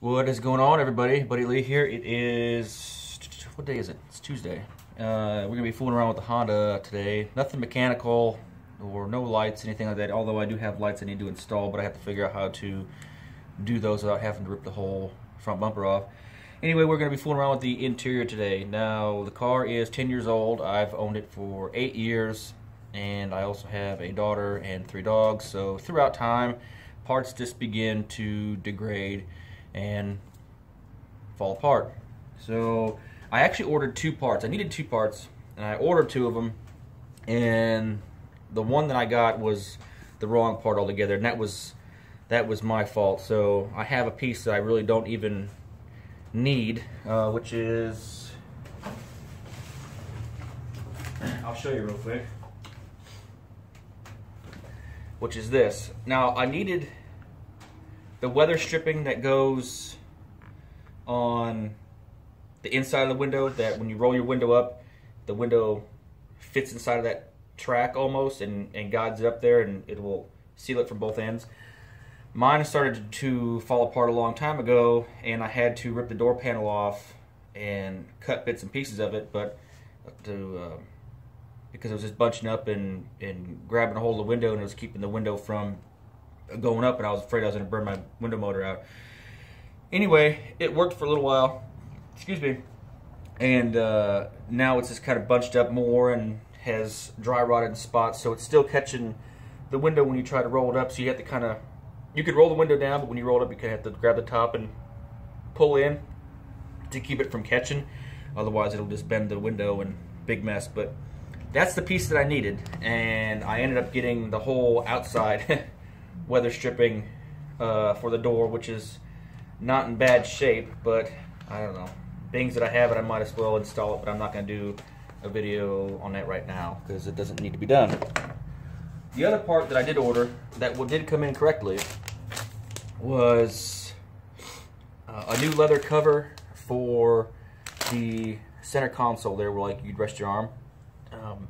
What is going on, everybody? Buddy Lee here. It is what day is it? It's Tuesday. Uh, we're gonna be fooling around with the Honda today. Nothing mechanical or no lights, anything like that. Although I do have lights I need to install, but I have to figure out how to do those without having to rip the whole front bumper off. Anyway, we're gonna be fooling around with the interior today. Now, the car is 10 years old. I've owned it for eight years, and I also have a daughter and three dogs. So throughout time, parts just begin to degrade and fall apart. So I actually ordered two parts. I needed two parts, and I ordered two of them, and the one that I got was the wrong part altogether, and that was that was my fault. So I have a piece that I really don't even need, uh, which is I'll show you real quick. Which is this. Now I needed the weather stripping that goes on the inside of the window that when you roll your window up, the window fits inside of that track almost and, and guides it up there and it will seal it from both ends. Mine started to fall apart a long time ago and I had to rip the door panel off and cut bits and pieces of it, but to uh, because it was just bunching up and, and grabbing a hold of the window and it was keeping the window from going up and I was afraid I was going to burn my window motor out. Anyway, it worked for a little while. Excuse me. And uh, now it's just kind of bunched up more and has dry rotted spots. So it's still catching the window when you try to roll it up. So you have to kind of, you could roll the window down, but when you roll it up, you kind of have to grab the top and pull in to keep it from catching. Otherwise, it'll just bend the window and big mess. But that's the piece that I needed. And I ended up getting the whole outside weather stripping uh, for the door, which is not in bad shape, but I don't know. Things that I have it, I might as well install it, but I'm not going to do a video on that right now because it doesn't need to be done. The other part that I did order that did come in correctly was uh, a new leather cover for the center console there where like you'd rest your arm. Um,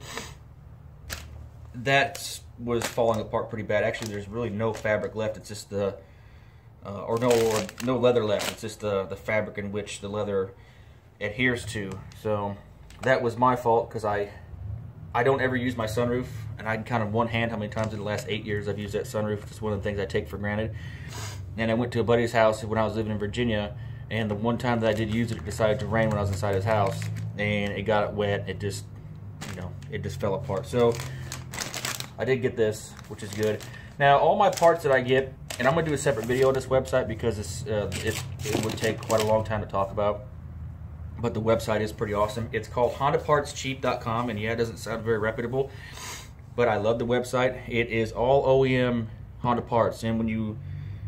that's was falling apart pretty bad. Actually, there's really no fabric left. It's just the, uh, or no, or no leather left. It's just the, the fabric in which the leather adheres to. So that was my fault because I, I don't ever use my sunroof. And I can count on one hand how many times in the last eight years I've used that sunroof. It's one of the things I take for granted. And I went to a buddy's house when I was living in Virginia. And the one time that I did use it, it decided to rain when I was inside his house. And it got it wet. It just, you know, it just fell apart. So I did get this, which is good. Now, all my parts that I get, and I'm going to do a separate video on this website because it's, uh, it, it would take quite a long time to talk about. But the website is pretty awesome. It's called HondaPartsCheap.com, and yeah, it doesn't sound very reputable, but I love the website. It is all OEM Honda parts, and when you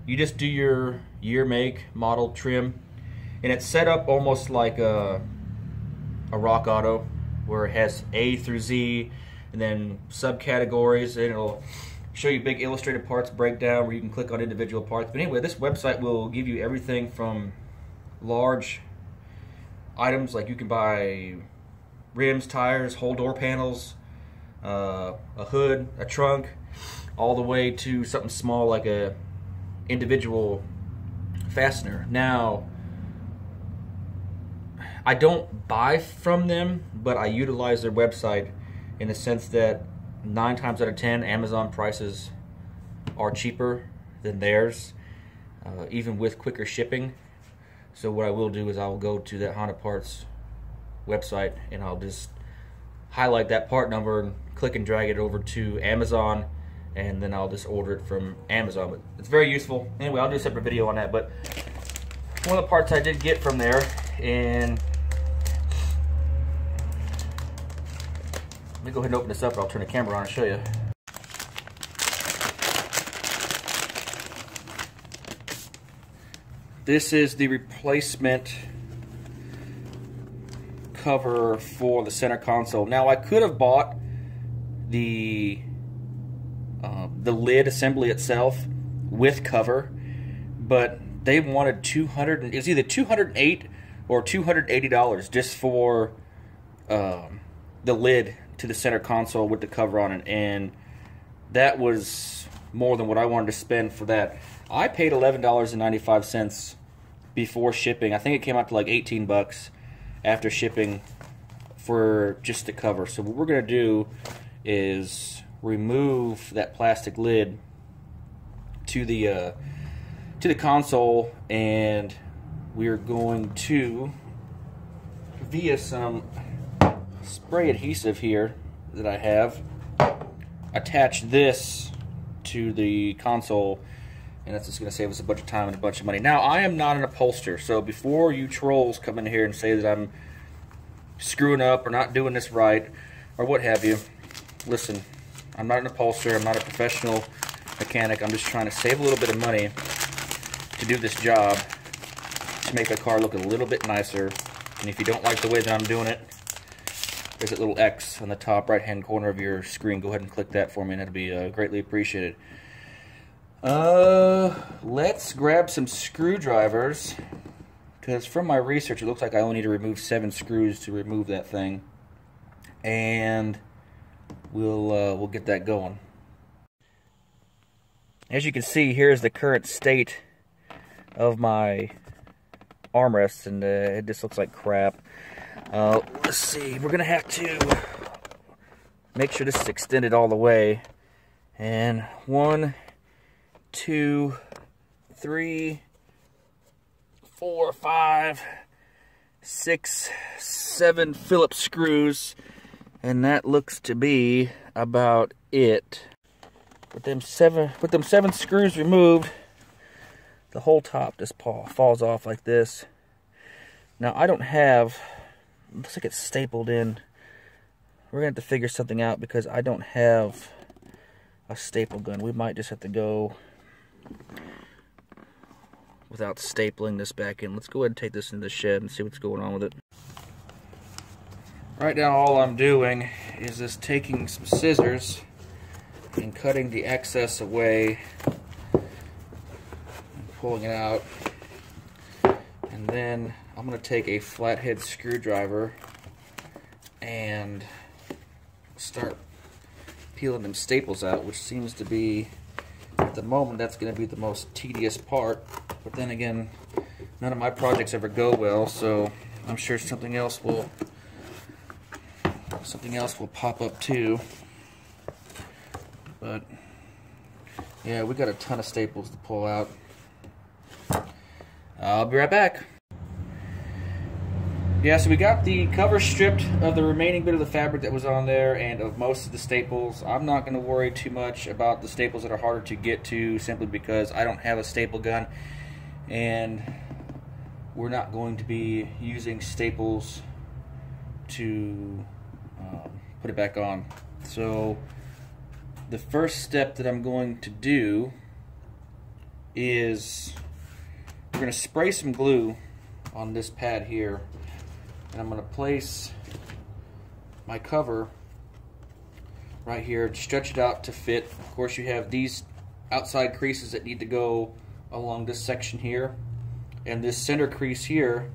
you just do your year, make, model, trim, and it's set up almost like a a Rock Auto, where it has A through Z, and then subcategories, and it'll show you big illustrated parts breakdown where you can click on individual parts. But anyway, this website will give you everything from large items like you can buy rims, tires, whole door panels, uh, a hood, a trunk, all the way to something small like a individual fastener. Now, I don't buy from them, but I utilize their website in the sense that nine times out of ten, Amazon prices are cheaper than theirs, uh, even with quicker shipping. So what I will do is I'll go to that Honda Parts website and I'll just highlight that part number and click and drag it over to Amazon and then I'll just order it from Amazon. But it's very useful. Anyway, I'll do a separate video on that. But one of the parts I did get from there and Let me go ahead and open this up I'll turn the camera on and show you. This is the replacement cover for the center console. Now I could have bought the uh, the lid assembly itself with cover, but they wanted 200 it's either 208 or 280 dollars just for um, the lid to the center console with the cover on it, and that was more than what I wanted to spend for that. I paid eleven dollars and ninety five cents before shipping. I think it came out to like 18 bucks after shipping for just the cover. So what we're gonna do is remove that plastic lid to the uh, to the console, and we're going to via some spray adhesive here that I have attach this to the console and that's just going to save us a bunch of time and a bunch of money. Now, I am not an upholsterer, so before you trolls come in here and say that I'm screwing up or not doing this right or what have you, listen, I'm not an upholsterer, I'm not a professional mechanic, I'm just trying to save a little bit of money to do this job to make the car look a little bit nicer. And if you don't like the way that I'm doing it, there's a little X on the top right hand corner of your screen. Go ahead and click that for me and that'd be uh, greatly appreciated. Uh, let's grab some screwdrivers. Because from my research, it looks like I only need to remove seven screws to remove that thing. And we'll, uh, we'll get that going. As you can see, here's the current state of my armrests, and uh, it just looks like crap. Uh, let's see, we're gonna have to make sure this is extended all the way. And one, two, three, four, five, six, seven Phillips screws. And that looks to be about it. With them seven with them seven screws removed, the whole top just falls off like this. Now I don't have looks like it's stapled in. We're gonna have to figure something out because I don't have a staple gun. We might just have to go without stapling this back in. Let's go ahead and take this into the shed and see what's going on with it. Right now all I'm doing is just taking some scissors and cutting the excess away pulling it out and then I'm going to take a flathead screwdriver and start peeling them staples out which seems to be at the moment that's going to be the most tedious part. But then again none of my projects ever go well so I'm sure something else will something else will pop up too. But yeah we got a ton of staples to pull out. I'll be right back yeah, so we got the cover stripped of the remaining bit of the fabric that was on there and of most of the staples. I'm not going to worry too much about the staples that are harder to get to simply because I don't have a staple gun and we're not going to be using staples to um, put it back on. So the first step that I'm going to do is we're going to spray some glue on this pad here and I'm going to place my cover right here, stretch it out to fit. Of course, you have these outside creases that need to go along this section here. And this center crease here,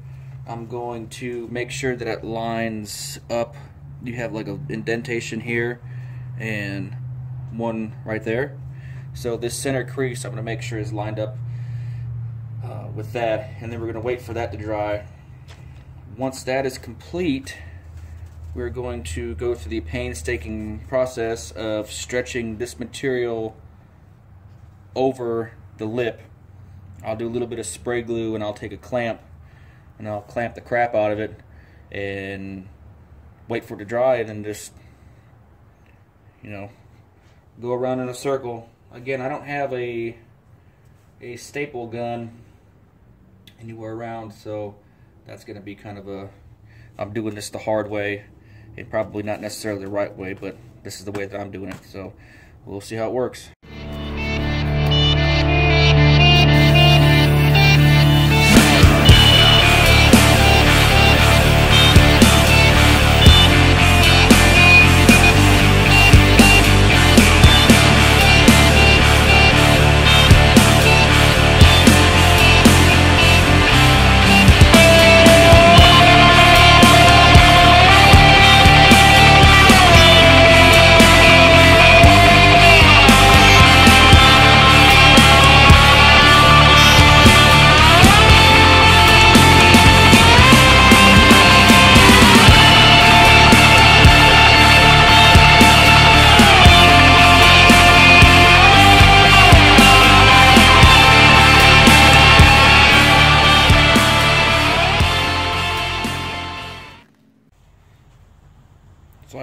I'm going to make sure that it lines up. You have like an indentation here and one right there. So this center crease, I'm going to make sure is lined up uh, with that. And then we're going to wait for that to dry once that is complete, we're going to go through the painstaking process of stretching this material over the lip. I'll do a little bit of spray glue and I'll take a clamp and I'll clamp the crap out of it and wait for it to dry and then just you know go around in a circle again I don't have a a staple gun anywhere around so that's going to be kind of a, I'm doing this the hard way and probably not necessarily the right way, but this is the way that I'm doing it. So we'll see how it works.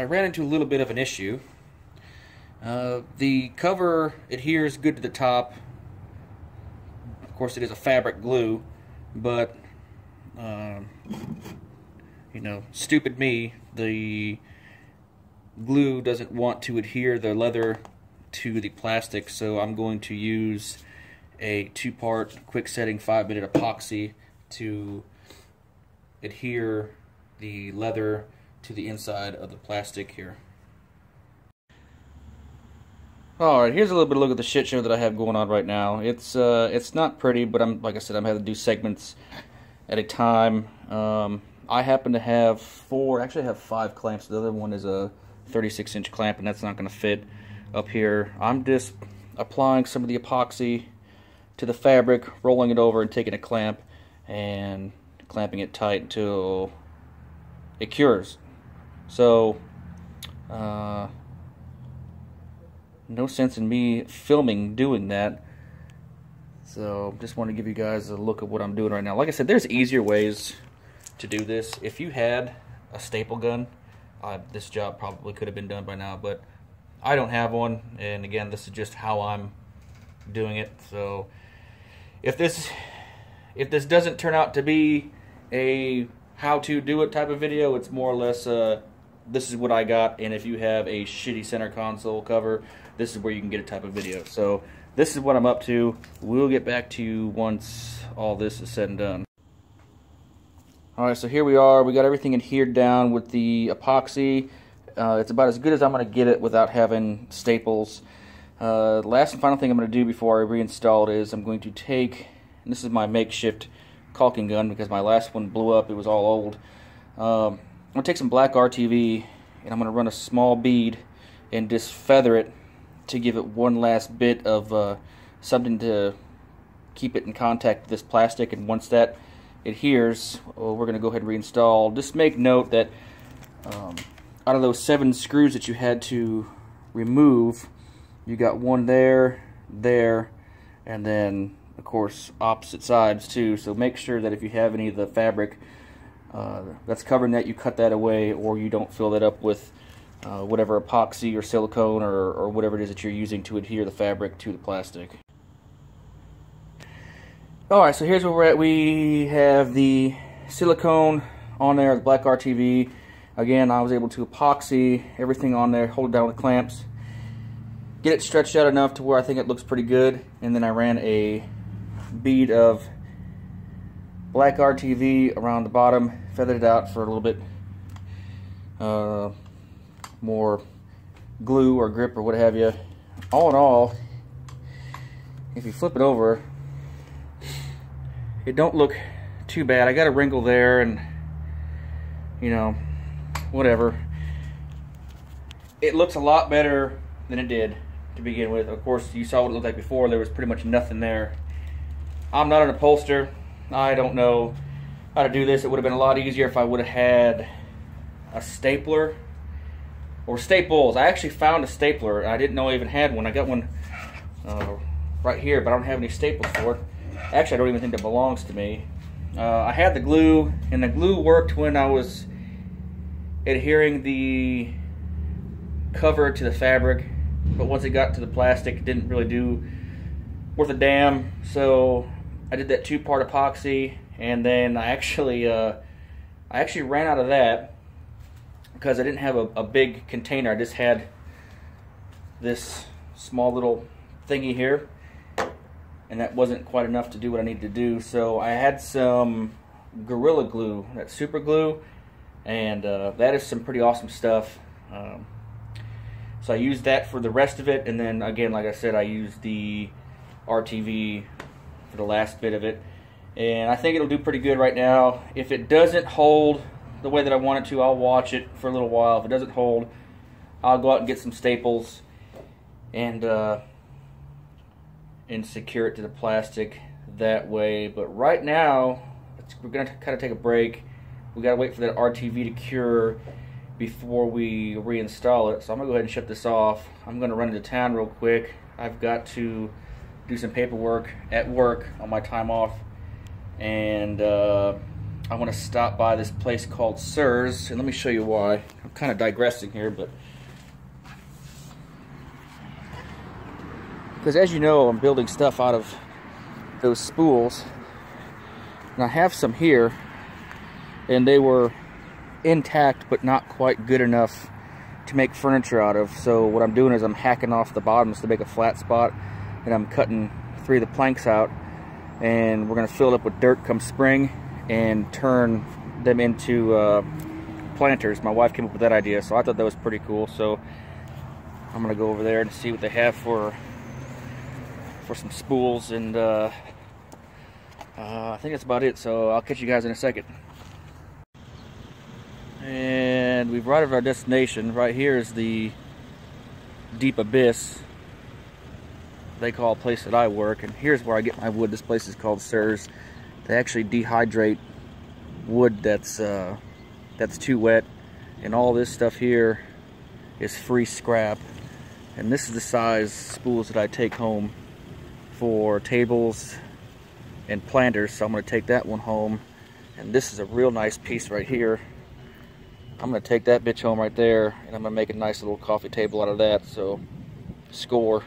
Ran into a little bit of an issue. Uh, the cover adheres good to the top. Of course, it is a fabric glue, but um, you know, stupid me, the glue doesn't want to adhere the leather to the plastic, so I'm going to use a two-part quick setting five-minute epoxy to adhere the leather to the inside of the plastic here. Alright, here's a little bit of look at the shit show that I have going on right now. It's uh, it's not pretty, but I'm like I said, I'm having to do segments at a time. Um, I happen to have four, actually I have five clamps. The other one is a 36 inch clamp and that's not going to fit up here. I'm just applying some of the epoxy to the fabric, rolling it over and taking a clamp and clamping it tight until it cures. So, uh, no sense in me filming doing that. So, just want to give you guys a look at what I'm doing right now. Like I said, there's easier ways to do this. If you had a staple gun, uh, this job probably could have been done by now, but I don't have one. And again, this is just how I'm doing it. So if this if this doesn't turn out to be a how to do it type of video, it's more or less uh, this is what I got. And if you have a shitty center console cover, this is where you can get a type of video. So this is what I'm up to. We'll get back to you once all this is said and done. Alright, so here we are. We got everything adhered down with the epoxy. Uh, it's about as good as I'm going to get it without having staples. Uh, last and final thing I'm going to do before I reinstall it is I'm going to take, this is my makeshift caulking gun because my last one blew up. It was all old. Um, I'm going to take some black RTV and I'm going to run a small bead and just feather it to give it one last bit of uh, something to keep it in contact with this plastic. And once that adheres, we're going to go ahead and reinstall. Just make note that um, out of those seven screws that you had to remove, you got one there, there, and then of course opposite sides too. So make sure that if you have any of the fabric uh, that's covering that, you cut that away or you don't fill that up with uh, whatever epoxy or silicone or, or whatever it is that you're using to adhere the fabric to the plastic. Alright, so here's where we're at. We have the silicone on there, the black RTV. Again, I was able to epoxy everything on there, hold it down with clamps, get it stretched out enough to where I think it looks pretty good, and then I ran a bead of black RTV around the bottom, feathered it out for a little bit uh, more glue or grip or what have you. All in all, if you flip it over, it don't look too bad. I got a wrinkle there and, you know, whatever. It looks a lot better than it did to begin with. Of course, you saw what it looked like before. There was pretty much nothing there. I'm not an upholster. I don't know how to do this. It would have been a lot easier if I would have had a stapler or staples. I actually found a stapler. I didn't know I even had one. I got one uh, right here, but I don't have any staples for it. Actually, I don't even think that belongs to me. Uh, I had the glue, and the glue worked when I was adhering the cover to the fabric, but once it got to the plastic, it didn't really do worth a damn. So I did that two-part epoxy, and then I actually, uh, I actually ran out of that because I didn't have a, a big container. I just had this small little thingy here and that wasn't quite enough to do what I needed to do. So I had some Gorilla Glue, that super glue, and uh, that is some pretty awesome stuff. Um, so I used that for the rest of it, and then again, like I said, I used the RTV for the last bit of it. And I think it'll do pretty good right now. If it doesn't hold the way that I want it to, I'll watch it for a little while. If it doesn't hold, I'll go out and get some staples and uh, and secure it to the plastic that way. But right now, we're to kind of take a break. We got to wait for that RTV to cure before we reinstall it. So I'm to go ahead and shut this off. I'm to run into town real quick. I've got to do some paperwork at work on my time off. And uh, I want to stop by this place called Sir's, and let me show you why. I'm kind of digressing here, but because as you know, I'm building stuff out of those spools, and I have some here, and they were intact but not quite good enough to make furniture out of. So what I'm doing is I'm hacking off the bottoms to make a flat spot, and I'm cutting three of the planks out, and we're gonna fill it up with dirt come spring and turn them into uh, planters. My wife came up with that idea, so I thought that was pretty cool. So I'm gonna go over there and see what they have for for some spools, and uh, uh, I think that's about it. So I'll catch you guys in a second. And we've arrived at our destination. Right here is the deep abyss they call a place that I work. And here's where I get my wood. This place is called Sir's. They actually dehydrate wood that's uh, that's too wet. And all this stuff here is free scrap. And this is the size spools that I take home for tables and planters. So I'm going to take that one home. And this is a real nice piece right here. I'm going to take that bitch home right there. And I'm going to make a nice little coffee table out of that. So score.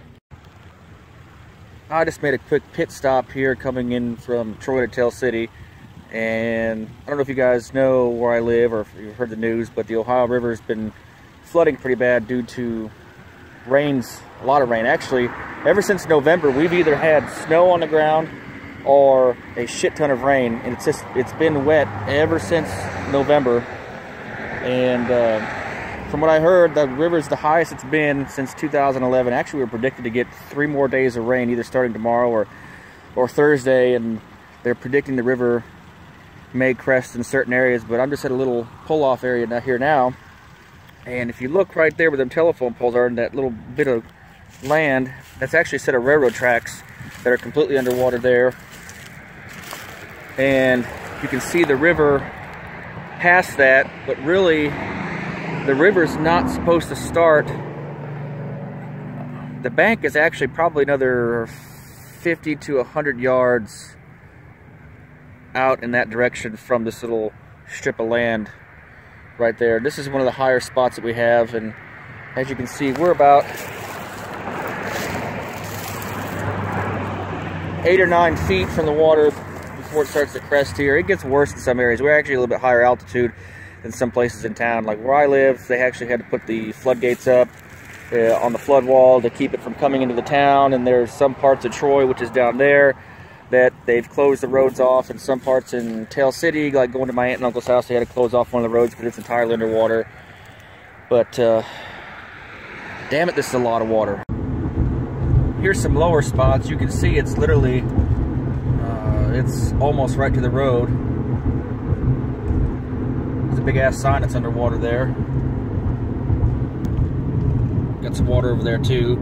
I just made a quick pit stop here coming in from Troy to Tell City. And I don't know if you guys know where I live or if you've heard the news, but the Ohio River has been flooding pretty bad due to rains, a lot of rain. Actually, ever since November, we've either had snow on the ground or a shit ton of rain. And it's just, it's been wet ever since November. And uh, from what I heard, the river's the highest it's been since 2011. Actually, we are predicted to get three more days of rain, either starting tomorrow or, or Thursday. And they're predicting the river may crest in certain areas, but I'm just at a little pull-off area now, here now. And if you look right there where them telephone poles are in that little bit of land, that's actually a set of railroad tracks that are completely underwater there. And you can see the river past that, but really the river's not supposed to start. The bank is actually probably another 50 to 100 yards out in that direction from this little strip of land right there. This is one of the higher spots that we have, and as you can see, we're about eight or nine feet from the water before it starts to crest here. It gets worse in some areas. We're actually a little bit higher altitude than some places in town. Like where I live, they actually had to put the floodgates up uh, on the flood wall to keep it from coming into the town, and there's some parts of Troy, which is down there, that they've closed the roads off in some parts in Tell City, like going to my aunt and uncle's house, they had to close off one of the roads because it's entirely underwater. But, uh, damn it, this is a lot of water. Here's some lower spots. You can see it's literally, uh, it's almost right to the road. Big ass sign that's underwater there. Got some water over there too.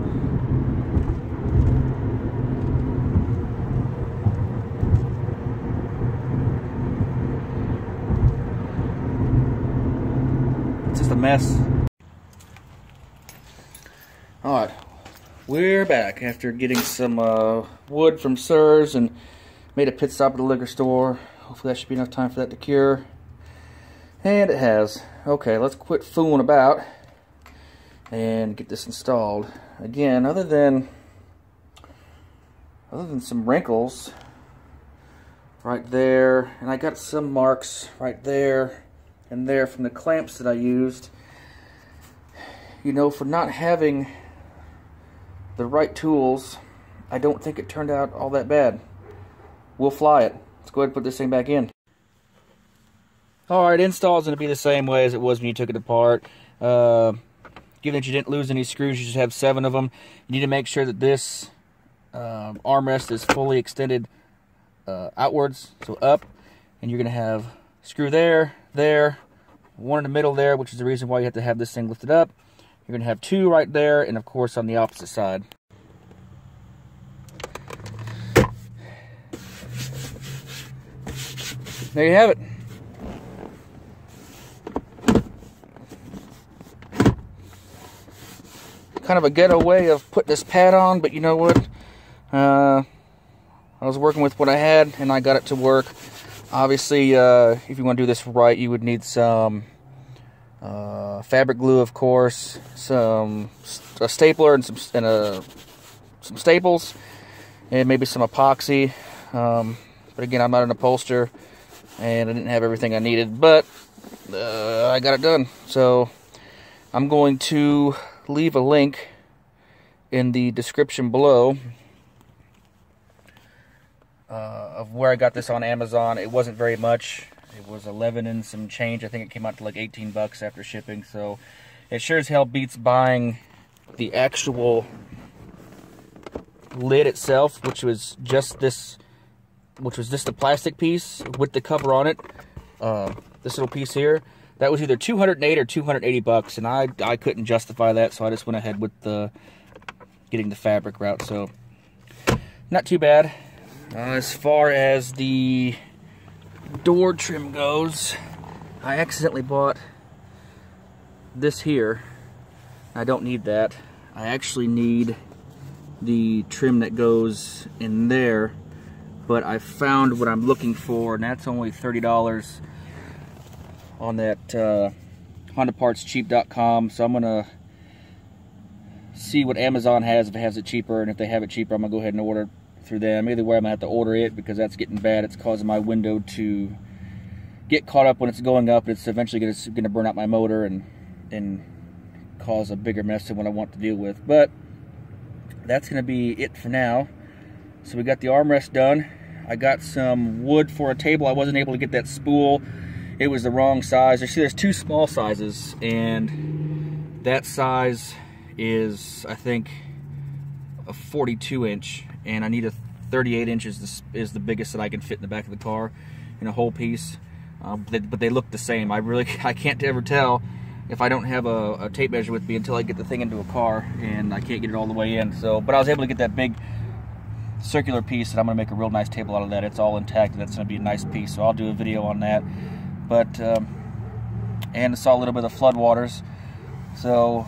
It's just a mess. Alright, we're back after getting some uh, wood from Sir's and made a pit stop at the liquor store. Hopefully that should be enough time for that to cure. And it has. Okay, let's quit fooling about and get this installed. Again, other than other than some wrinkles right there, and I got some marks right there and there from the clamps that I used. You know, for not having the right tools, I don't think it turned out all that bad. We'll fly it. Let's go ahead and put this thing back in. Alright, install is going to be the same way as it was when you took it apart. Uh, given that you didn't lose any screws, you just have seven of them. You need to make sure that this uh, armrest is fully extended uh, outwards, so up. And you're going to have screw there, there, one in the middle there, which is the reason why you have to have this thing lifted up. You're going to have two right there, and of course on the opposite side. There you have it. Kind of a ghetto way of putting this pad on, but you know what? Uh, I was working with what I had, and I got it to work. obviously, uh, if you want to do this right, you would need some uh, fabric glue, of course, some a stapler and some and a, some staples, and maybe some epoxy. Um, but again, I'm not an upholster, and I didn't have everything I needed, but uh, I got it done. So I'm going to leave a link in the description below uh, of where I got this on Amazon. It wasn't very much. It was 11 and some change. I think it came out to like 18 bucks after shipping. So it sure as hell beats buying the actual lid itself, which was just this, which was just the plastic piece with the cover on it. Uh, this little piece here. That was either 208 or 280 bucks, and I I couldn't justify that, so I just went ahead with the getting the fabric route. So not too bad. Uh, as far as the door trim goes, I accidentally bought this here. I don't need that. I actually need the trim that goes in there, but I found what I'm looking for, and that's only $30 on that uh, HondaPartsCheap.com. So I'm gonna see what Amazon has if it has it cheaper, and if they have it cheaper, I'm gonna go ahead and order through them. Either way, I'm gonna have to order it because that's getting bad. It's causing my window to get caught up when it's going up. It's eventually gonna, gonna burn out my motor and and cause a bigger mess than what I want to deal with. But that's gonna be it for now. So we got the armrest done. I got some wood for a table. I wasn't able to get that spool it was the wrong size. You see there's two small sizes and that size is I think a 42 inch and I need a 38 inches is the biggest that I can fit in the back of the car in a whole piece. Um, but they look the same. I really I can't ever tell if I don't have a, a, tape measure with me until I get the thing into a car and I can't get it all the way in. So, but I was able to get that big circular piece and I'm gonna make a real nice table out of that. It's all intact. That's gonna be a nice piece. So I'll do a video on that but um, and saw a little bit of floodwaters. So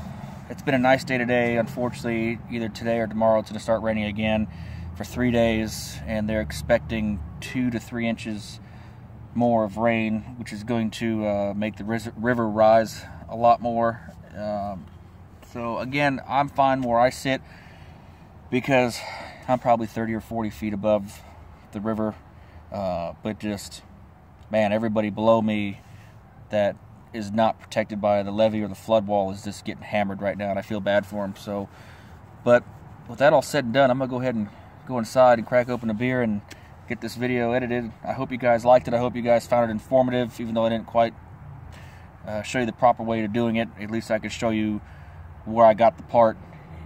it's been a nice day today. Unfortunately, either today or tomorrow it's going to start raining again for three days, and they're expecting two to three inches more of rain, which is going to uh, make the river rise a lot more. Um, so again, I'm fine where I sit because I'm probably 30 or 40 feet above the river, uh, but just man, everybody below me that is not protected by the levee or the flood wall is just getting hammered right now, and I feel bad for them. So, but with that all said and done, I'm gonna go ahead and go inside and crack open a beer and get this video edited. I hope you guys liked it. I hope you guys found it informative, even though I didn't quite uh, show you the proper way to doing it. At least I could show you where I got the part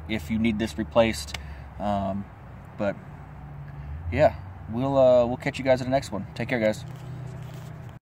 if you need this replaced. Um, but yeah, we'll uh, we'll catch you guys in the next one. Take care, guys.